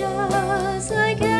just like